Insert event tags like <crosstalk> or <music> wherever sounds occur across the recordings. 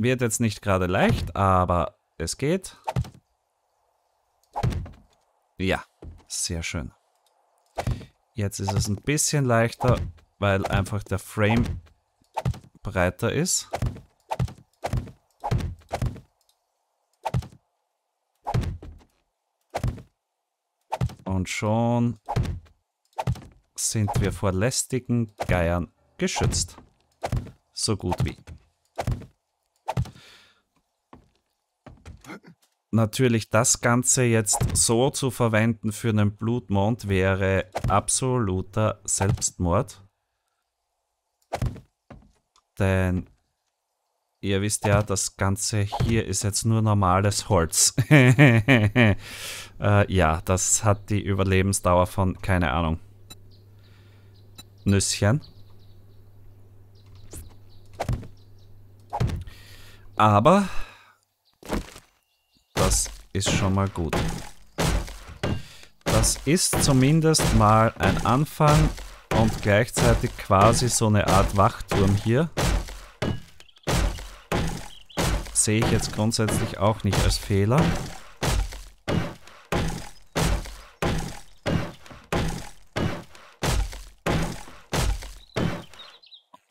Wird jetzt nicht gerade leicht, aber es geht. Ja, sehr schön. Jetzt ist es ein bisschen leichter, weil einfach der Frame breiter ist. Und schon sind wir vor lästigen Geiern geschützt. So gut wie. Natürlich das Ganze jetzt so zu verwenden für einen Blutmond wäre absoluter Selbstmord. Denn ihr wisst ja, das Ganze hier ist jetzt nur normales Holz. <laughs> äh, ja, das hat die Überlebensdauer von, keine Ahnung, Nüsschen. Aber das ist schon mal gut. Das ist zumindest mal ein Anfang und gleichzeitig quasi so eine Art Wachturm hier. Sehe ich jetzt grundsätzlich auch nicht als Fehler.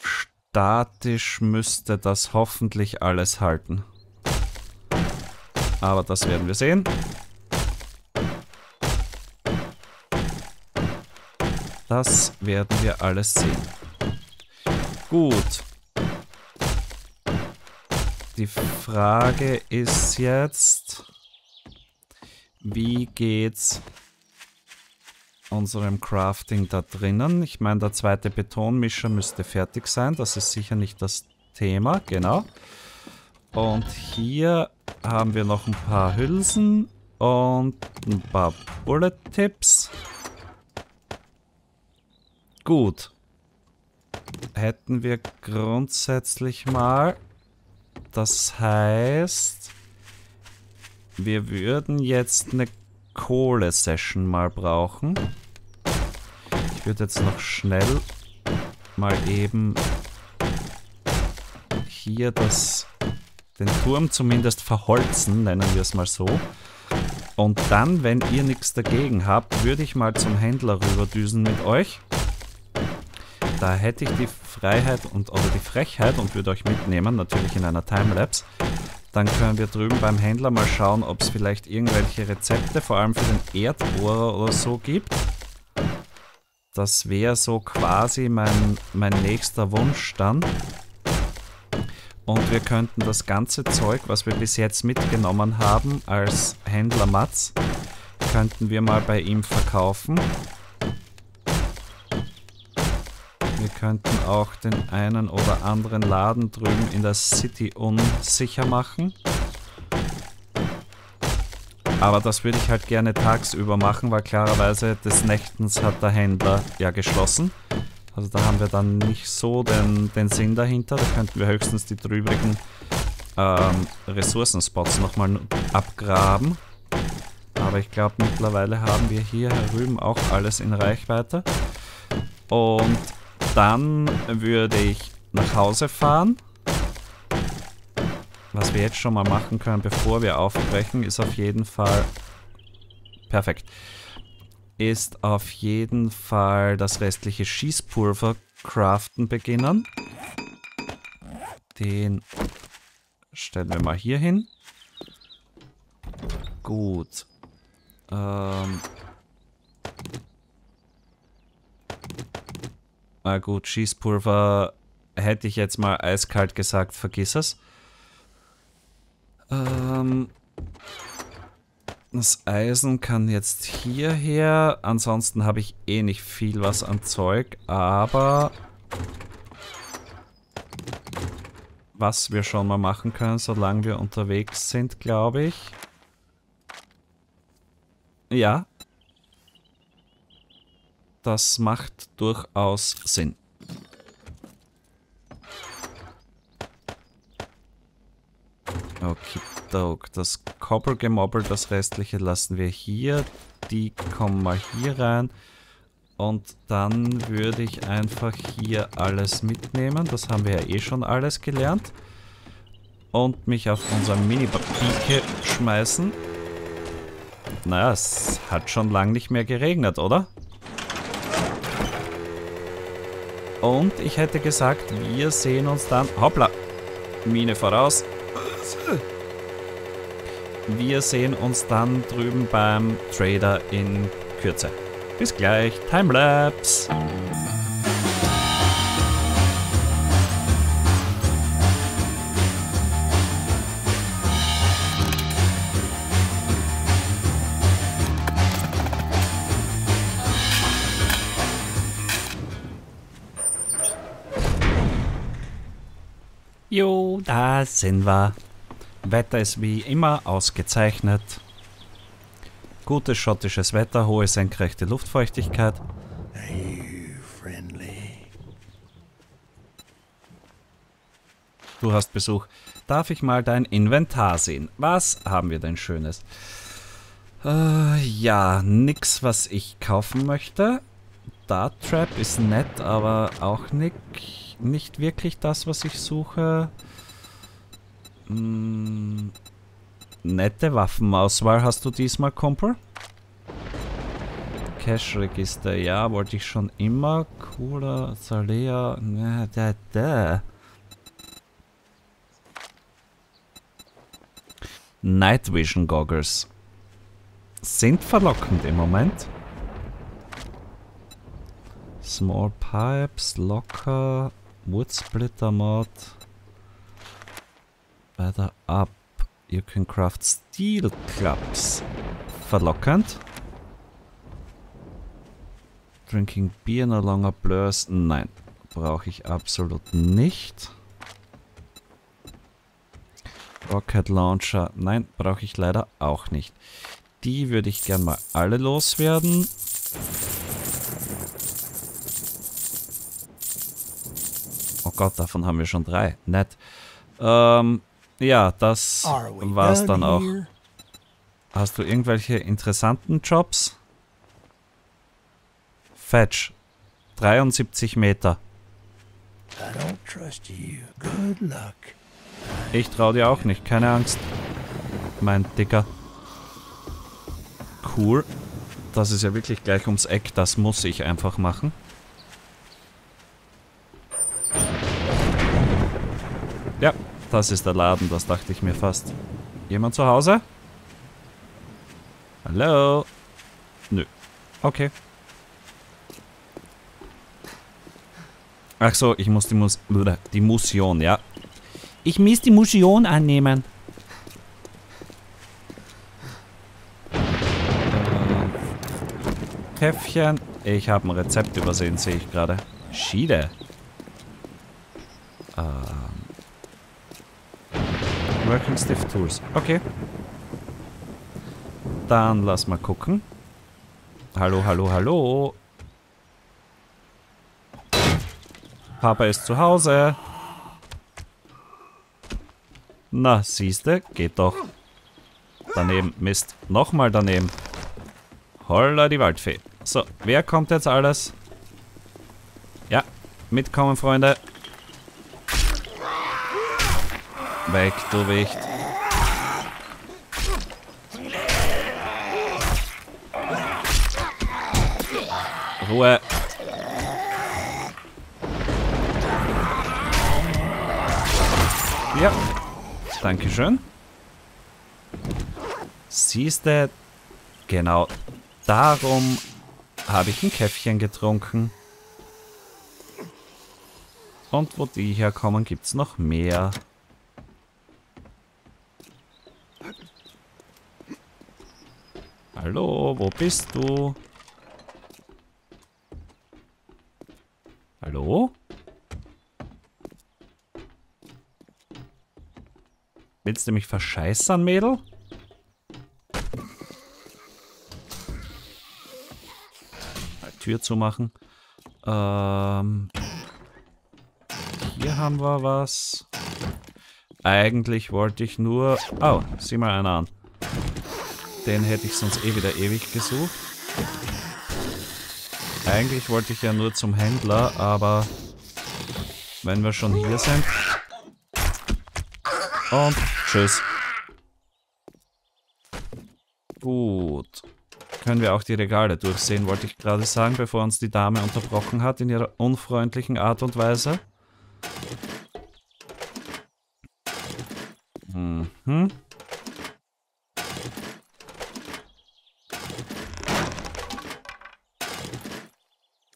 Statisch müsste das hoffentlich alles halten. Aber das werden wir sehen. Das werden wir alles sehen. Gut. Die Frage ist jetzt, wie geht's unserem Crafting da drinnen? Ich meine, der zweite Betonmischer müsste fertig sein. Das ist sicher nicht das Thema, genau. Und hier haben wir noch ein paar Hülsen und ein paar Bullet Tips. Gut. Hätten wir grundsätzlich mal. Das heißt, wir würden jetzt eine Kohle-Session mal brauchen. Ich würde jetzt noch schnell mal eben hier das den Turm zumindest verholzen, nennen wir es mal so. Und dann, wenn ihr nichts dagegen habt, würde ich mal zum Händler rüberdüsen mit euch. Da hätte ich die Freiheit und oder die Frechheit und würde euch mitnehmen, natürlich in einer Timelapse. Dann können wir drüben beim Händler mal schauen, ob es vielleicht irgendwelche Rezepte, vor allem für den Erdbohrer oder so gibt. Das wäre so quasi mein, mein nächster Wunsch dann. Und wir könnten das ganze Zeug, was wir bis jetzt mitgenommen haben als Händler Matz, könnten wir mal bei ihm verkaufen. Wir könnten auch den einen oder anderen Laden drüben in der City unsicher machen. Aber das würde ich halt gerne tagsüber machen, weil klarerweise des Nächtens hat der Händler ja geschlossen. Also da haben wir dann nicht so den, den Sinn dahinter. Da könnten wir höchstens die drübrigen ähm, Ressourcenspots nochmal abgraben. Aber ich glaube mittlerweile haben wir hier herüben auch alles in Reichweite. Und dann würde ich nach Hause fahren. Was wir jetzt schon mal machen können, bevor wir aufbrechen, ist auf jeden Fall... Perfekt ist auf jeden Fall das restliche Schießpulver craften beginnen. Den stellen wir mal hier hin. Gut. Ähm. Na gut, Schießpulver hätte ich jetzt mal eiskalt gesagt, vergiss es. Ähm, das Eisen kann jetzt hierher. Ansonsten habe ich eh nicht viel was an Zeug. Aber was wir schon mal machen können, solange wir unterwegs sind, glaube ich. Ja. Das macht durchaus Sinn. Okay. Dog. Das Koppelgemobbel, das restliche lassen wir hier. Die kommen mal hier rein. Und dann würde ich einfach hier alles mitnehmen. Das haben wir ja eh schon alles gelernt. und mich auf unser Mini-Bike schmeißen. Naja, es hat schon lange nicht mehr geregnet, oder? Und ich hätte gesagt, wir sehen uns dann... Hoppla! Mine voraus. Wir sehen uns dann drüben beim Trader in Kürze. Bis gleich. Timelapse. Jo, da sind wir. Wetter ist wie immer ausgezeichnet. Gutes schottisches Wetter, hohe senkrechte Luftfeuchtigkeit. Du hast Besuch. Darf ich mal dein Inventar sehen? Was haben wir denn Schönes? Äh, ja, nix, was ich kaufen möchte. Dart Trap ist nett, aber auch nix nicht wirklich das, was ich suche. Hm, nette Waffenauswahl hast du diesmal, Kumpel? Cash-Register, ja, wollte ich schon immer. Cooler, Salea, ne, da, da. Night Vision Goggles sind verlockend im Moment. Small Pipes, locker, Wood Splitter Mod. Weiter up. You can craft Steel Clubs. Verlockend. Drinking Beer no longer blurs. Nein, brauche ich absolut nicht. Rocket Launcher. Nein, brauche ich leider auch nicht. Die würde ich gern mal alle loswerden. Gott, davon haben wir schon drei. Nett. Ähm, ja, das war's dann auch. Hast du irgendwelche interessanten Jobs? Fetch. 73 Meter. Ich trau dir auch nicht, keine Angst. Mein Dicker. Cool. Das ist ja wirklich gleich ums Eck, das muss ich einfach machen. Ja, das ist der Laden, das dachte ich mir fast. Jemand zu Hause? Hallo? Nö. Okay. Ach so, ich muss die Mus die Musion, ja. Ich muss die Musion annehmen. Käffchen. Ich habe ein Rezept übersehen, sehe ich gerade. Schiede. Ähm. Working Stiff Tools. Okay. Dann lass mal gucken. Hallo, hallo, hallo. Papa ist zu Hause. Na, siehste, geht doch. Daneben, Mist. Nochmal daneben. Holla die Waldfee. So, wer kommt jetzt alles? Ja, mitkommen, Freunde. Weg, du Wicht. Ruhe. Ja. Dankeschön. Siehste, genau darum habe ich ein Käffchen getrunken. Und wo die herkommen, gibt es noch mehr. Wo bist du? Hallo? Willst du mich verscheißern, Mädel? Tür zu machen. Ähm, hier haben wir was. Eigentlich wollte ich nur... Oh, sieh mal einer an. Den hätte ich sonst eh wieder ewig gesucht. Eigentlich wollte ich ja nur zum Händler, aber wenn wir schon hier sind... Und tschüss. Gut. Können wir auch die Regale durchsehen, wollte ich gerade sagen, bevor uns die Dame unterbrochen hat in ihrer unfreundlichen Art und Weise. Mhm.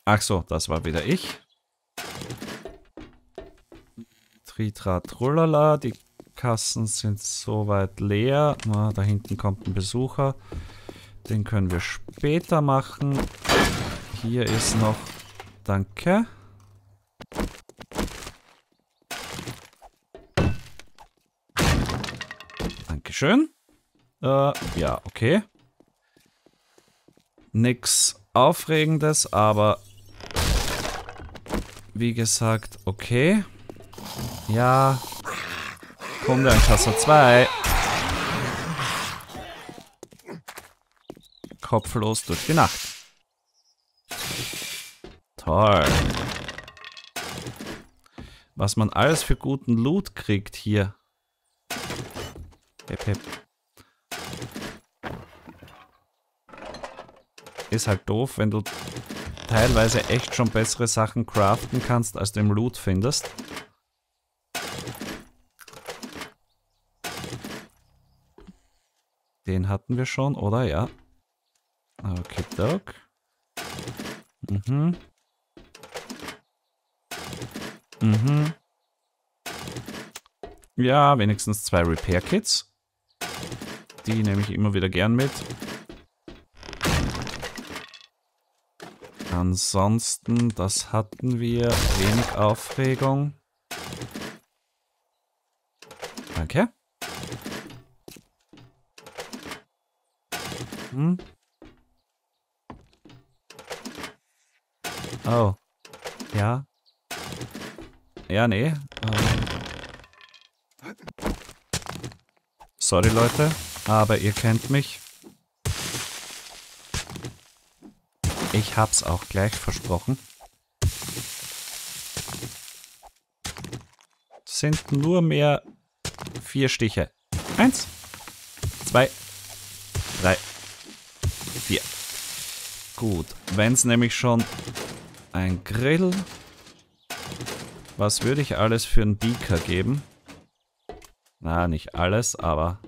Ach so, das war wieder ich. Tritra Trullala, die Kassen sind soweit leer. Na, da hinten kommt ein Besucher. Den können wir später machen. Hier ist noch... Danke. Dankeschön. Äh, ja, okay. Nix Aufregendes, aber wie gesagt, okay. Ja. Kunde an Kasse 2. Kopflos durch die Nacht. Toll. Was man alles für guten Loot kriegt hier. Hep, hep. Ist halt doof, wenn du teilweise echt schon bessere Sachen craften kannst, als du im Loot findest. Den hatten wir schon, oder? Ja. Okay, Doc. Mhm. Mhm. Ja, wenigstens zwei Repair-Kits. Die nehme ich immer wieder gern mit. Ansonsten, das hatten wir. Wenig Aufregung. Danke. Hm? Oh. Ja. Ja, nee. Ähm. Sorry, Leute. Aber ihr kennt mich. Ich hab's auch gleich versprochen. Sind nur mehr vier Stiche. Eins, zwei, drei, vier. Gut, wenn's nämlich schon ein Grill. Was würde ich alles für einen Beaker geben? Na, nicht alles, aber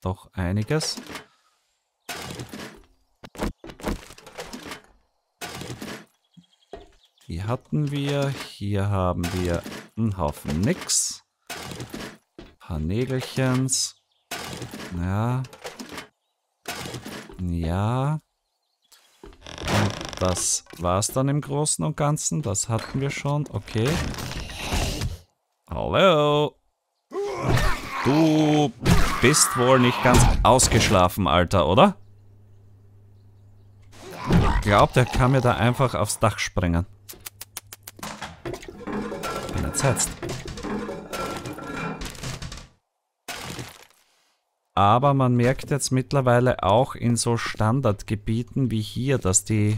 doch einiges. Hatten wir, hier haben wir einen Haufen nix. Ein paar Nägelchens. Ja. Ja. Und das war's dann im Großen und Ganzen. Das hatten wir schon. Okay. Hallo. Du bist wohl nicht ganz ausgeschlafen, Alter, oder? Glaubt, er kann mir da einfach aufs Dach springen zersetzt. Aber man merkt jetzt mittlerweile auch in so Standardgebieten wie hier, dass die,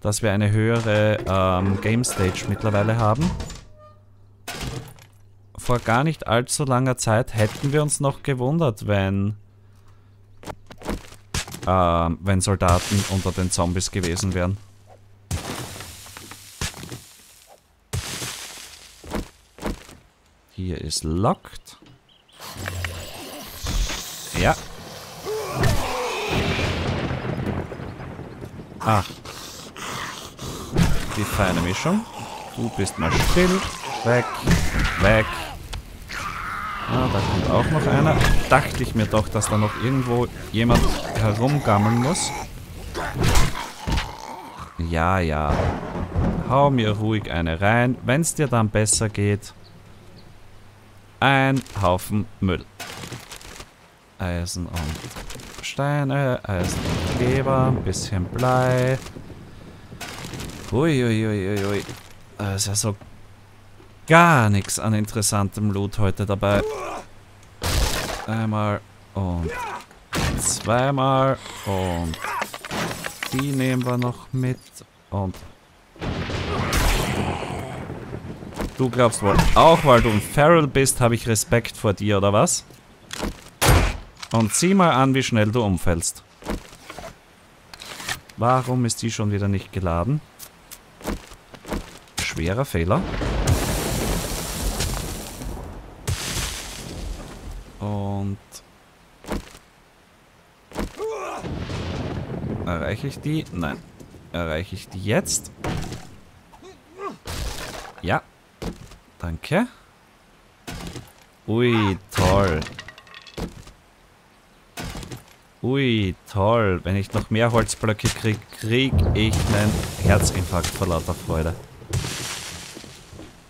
dass wir eine höhere ähm, Game Stage mittlerweile haben. Vor gar nicht allzu langer Zeit hätten wir uns noch gewundert, wenn, ähm, wenn Soldaten unter den Zombies gewesen wären. Hier ist locked. Ja. Ah. Die feine Mischung. Du bist mal still. Weg. Weg. Ah, da kommt auch noch einer. Dachte ich mir doch, dass da noch irgendwo jemand herumgammeln muss. Ja, ja. Hau mir ruhig eine rein. Wenn es dir dann besser geht, ein Haufen Müll. Eisen und Steine, Eisen und Kleber, ein bisschen Blei. Uiuiuiui. Da ist ja so gar nichts an interessantem Loot heute dabei. Einmal und zweimal und die nehmen wir noch mit und Du glaubst wohl, auch weil du ein Feral bist, habe ich Respekt vor dir, oder was? Und sieh mal an, wie schnell du umfällst. Warum ist die schon wieder nicht geladen? Schwerer Fehler. Und... Erreiche ich die? Nein. Erreiche ich die jetzt? Ja. Danke. Ui, toll. Ui, toll. Wenn ich noch mehr Holzblöcke kriege, krieg ich einen Herzinfarkt vor lauter Freude.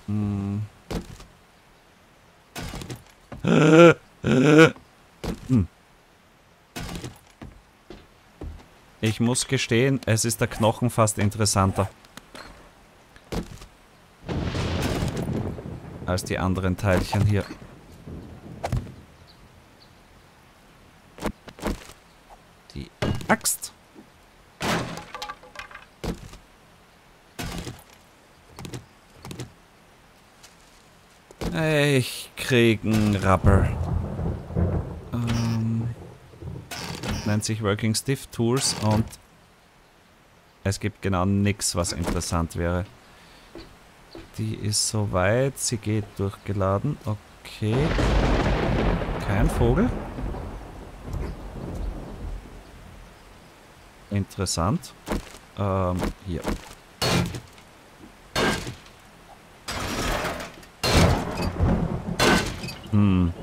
Hm. Ich muss gestehen, es ist der Knochen fast interessanter. Als die anderen Teilchen hier. Die Axt. Ich krieg einen Rappel. Ähm, nennt sich Working Stiff Tools und es gibt genau nichts, was interessant wäre. Die ist soweit, sie geht durchgeladen. Okay. Kein Vogel. Interessant. Ähm, hier. Hm.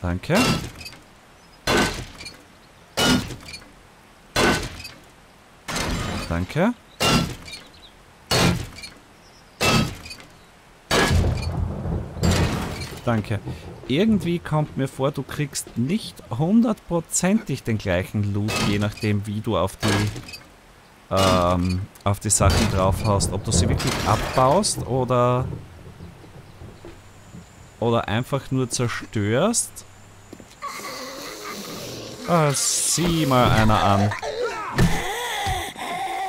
Danke. Danke. Danke. Irgendwie kommt mir vor, du kriegst nicht hundertprozentig den gleichen Loot, je nachdem wie du auf die ähm, auf die Sachen draufhaust. Ob du sie wirklich abbaust oder oder einfach nur zerstörst. Ah, sieh mal einer an.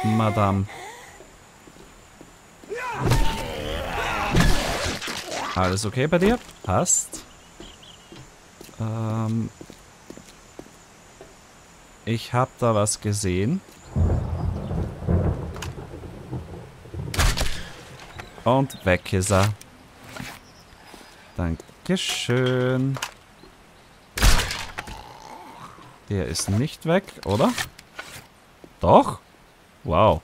Madame. Alles okay bei dir? Passt. Ähm ich hab da was gesehen. Und weg ist er. Dankeschön. Der ist nicht weg, oder? Doch? Wow.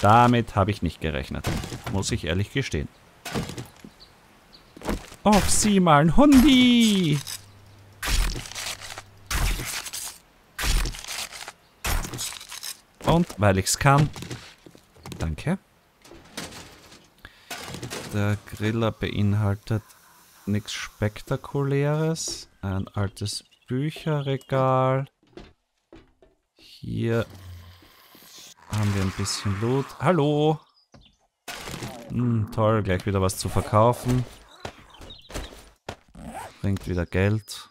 Damit habe ich nicht gerechnet. Muss ich ehrlich gestehen. Oh, sieh mal, ein Hundi! Und weil ich's kann. Danke. Der Griller beinhaltet nichts Spektakuläres. Ein altes Bücherregal. Hier haben wir ein bisschen Loot. Hallo! Hm, toll, gleich wieder was zu verkaufen. Bringt wieder Geld.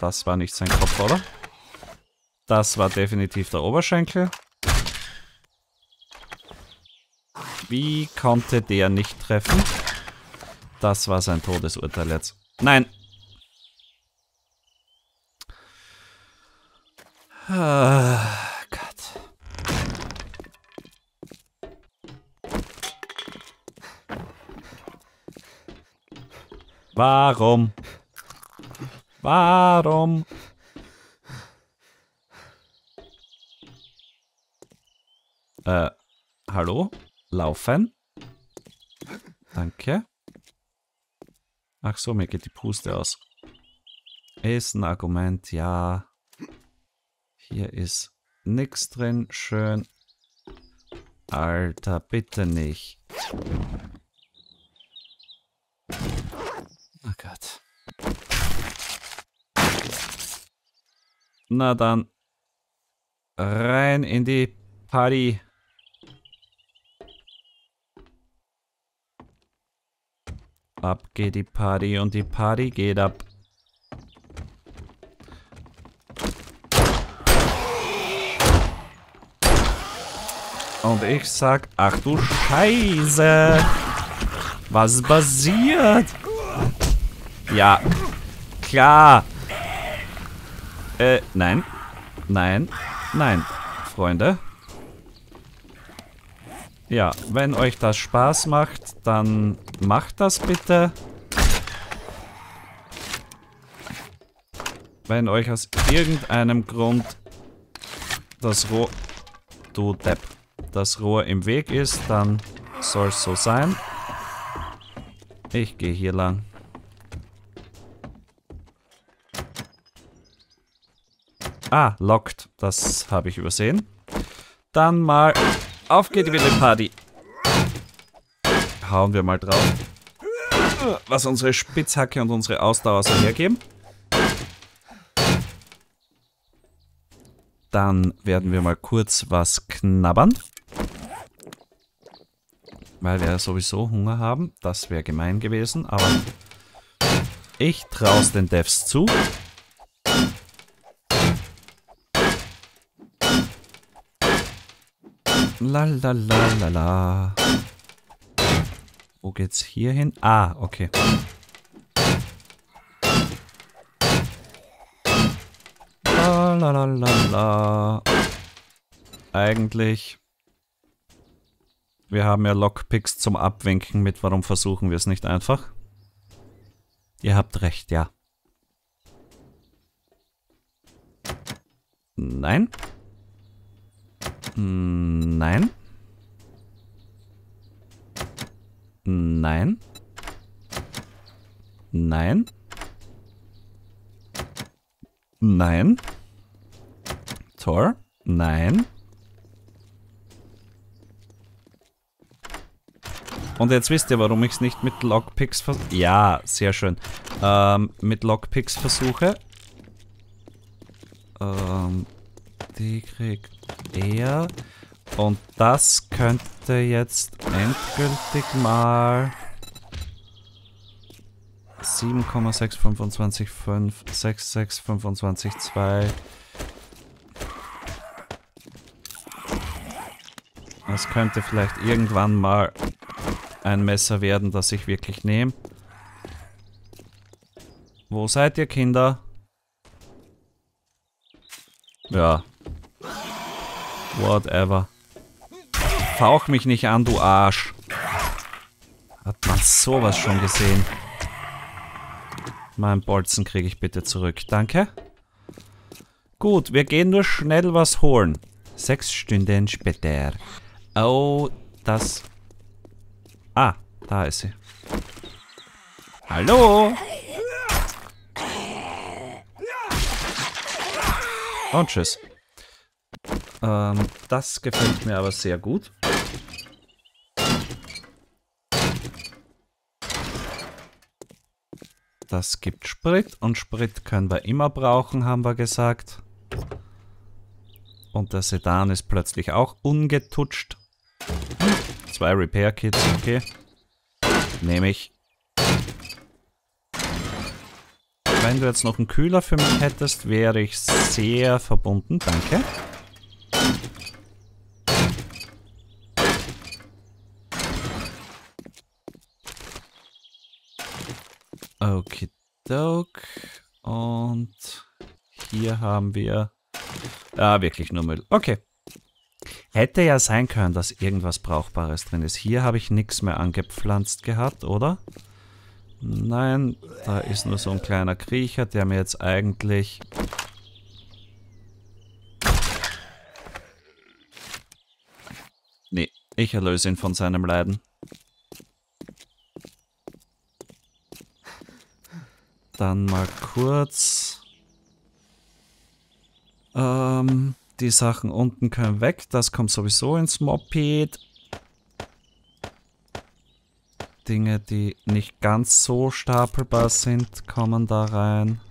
Das war nicht sein Kopf, oder? Das war definitiv der Oberschenkel. Wie konnte der nicht treffen? Das war sein Todesurteil jetzt. Nein! Ah. Warum? Warum? Äh, hallo? Laufen? Danke. Ach so, mir geht die Puste aus. Ist ein Argument, ja. Hier ist nichts drin. Schön. Alter, bitte nicht. Na dann. Rein in die Party. Ab geht die Party und die Party geht ab. Und ich sag, ach du Scheiße. Was passiert? Ja, klar. Äh, nein. Nein. Nein. Freunde. Ja, wenn euch das Spaß macht, dann macht das bitte. Wenn euch aus irgendeinem Grund das Rohr... Du Depp. Das Rohr im Weg ist, dann soll es so sein. Ich gehe hier lang. Ah, locked. Das habe ich übersehen. Dann mal auf geht die wilde Party. Hauen wir mal drauf. Was unsere Spitzhacke und unsere Ausdauer so hergeben. Dann werden wir mal kurz was knabbern. Weil wir ja sowieso Hunger haben. Das wäre gemein gewesen, aber ich traue es den Devs zu. La la la la la. Wo geht's hier hin? Ah, okay. La la la la la. Eigentlich. Wir haben ja Lockpicks zum Abwinken mit. Warum versuchen wir es nicht einfach? Ihr habt recht, ja. Nein? Nein. Nein. Nein. Nein. Tor? Nein. Und jetzt wisst ihr, warum ich es nicht mit Lockpicks versuche. Ja, sehr schön. Ähm, mit Lockpicks versuche. Ähm, die kriegt er. Und das könnte jetzt endgültig mal 7,625,5, 6,625,2. Das könnte vielleicht irgendwann mal ein Messer werden, das ich wirklich nehme. Wo seid ihr, Kinder? Ja, Whatever. Fauch mich nicht an, du Arsch. Hat man sowas schon gesehen. Mein Bolzen kriege ich bitte zurück. Danke. Gut, wir gehen nur schnell was holen. Sechs Stunden später. Oh, das... Ah, da ist sie. Hallo? Und tschüss. Ähm, das gefällt mir aber sehr gut. Das gibt Sprit und Sprit können wir immer brauchen, haben wir gesagt. Und der Sedan ist plötzlich auch ungetutscht. Zwei Repair Kits, okay. Nehme ich. Wenn du jetzt noch einen Kühler für mich hättest, wäre ich sehr verbunden. Danke. Okidok. Und hier haben wir... Ah, wirklich nur Müll. Okay. Hätte ja sein können, dass irgendwas Brauchbares drin ist. Hier habe ich nichts mehr angepflanzt gehabt, oder? Nein, da ist nur so ein kleiner Kriecher, der mir jetzt eigentlich... Nee, ich erlöse ihn von seinem Leiden. Dann mal kurz. Ähm, die Sachen unten können weg. Das kommt sowieso ins Moped. Dinge, die nicht ganz so stapelbar sind, kommen da rein.